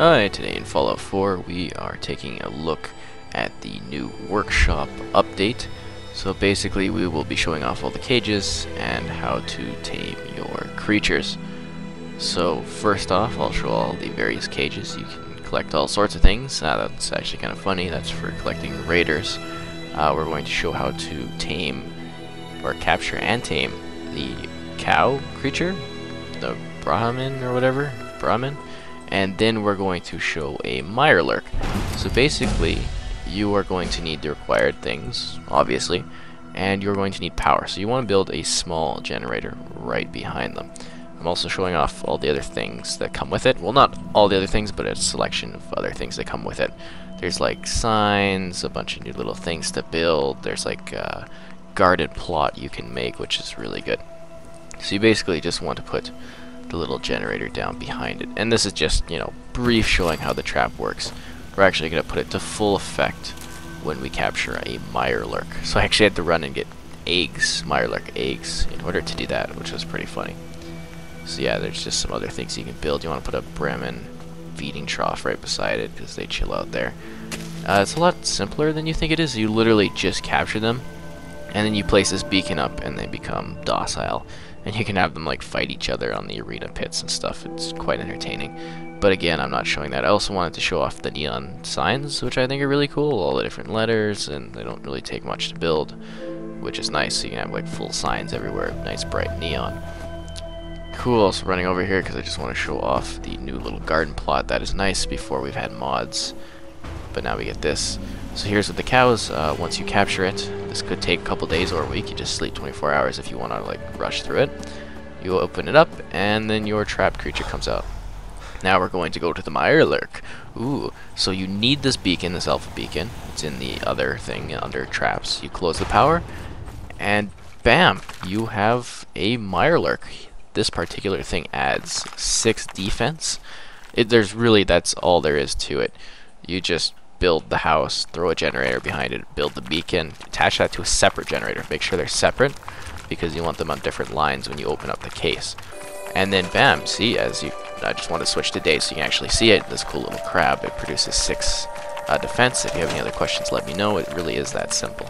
Hi, today in Fallout 4 we are taking a look at the new workshop update. So basically we will be showing off all the cages and how to tame your creatures. So first off I'll show all the various cages. You can collect all sorts of things. Uh, that's actually kind of funny. That's for collecting raiders. Uh, we're going to show how to tame or capture and tame the cow creature, the Brahmin or whatever, Brahmin and then we're going to show a Mirelurk. So basically, you are going to need the required things, obviously, and you're going to need power. So you want to build a small generator right behind them. I'm also showing off all the other things that come with it. Well, not all the other things, but a selection of other things that come with it. There's like signs, a bunch of new little things to build. There's like uh, a guarded plot you can make, which is really good. So you basically just want to put the little generator down behind it. And this is just, you know, brief showing how the trap works. We're actually going to put it to full effect when we capture a Mirelurk. So I actually had to run and get eggs, Mirelurk eggs, in order to do that, which was pretty funny. So yeah, there's just some other things you can build. You want to put a Brahmin feeding trough right beside it, because they chill out there. Uh, it's a lot simpler than you think it is. You literally just capture them, and then you place this beacon up, and they become docile and you can have them like fight each other on the arena pits and stuff. It's quite entertaining. But again, I'm not showing that. I also wanted to show off the neon signs, which I think are really cool. All the different letters, and they don't really take much to build, which is nice. So you can have like full signs everywhere, nice bright neon. Cool, also running over here because I just want to show off the new little garden plot that is nice before we've had mods. But now we get this. So here's with the cows, uh, once you capture it, this could take a couple days or a week, you just sleep 24 hours if you want to like rush through it. You open it up, and then your trapped creature comes out. Now we're going to go to the Mirelurk. Ooh, so you need this beacon, this alpha beacon. It's in the other thing under traps. You close the power, and bam, you have a Mirelurk. This particular thing adds 6 defense. It, there's really, that's all there is to it. You just build the house, throw a generator behind it, build the beacon, attach that to a separate generator. Make sure they're separate because you want them on different lines when you open up the case. And then bam, see, as you, I just want to switch to day so you can actually see it, this cool little crab, it produces six uh, defense. If you have any other questions, let me know. It really is that simple.